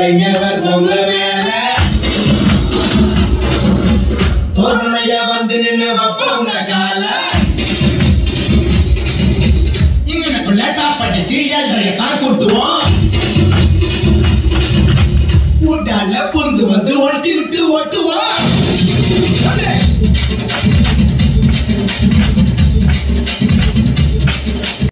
பொம்பளைங்கவர் பொங்க மேல தோரணைய வந்து நின்று வைப்போங்க கால இங்கனக்குள்ள டாப் பண்ணிச்சு ஏழ்றைய தான் கூட்டுவோம் கூட்டால பொந்து வந்து ஒட்டி விட்டு ஓட்டுவோம்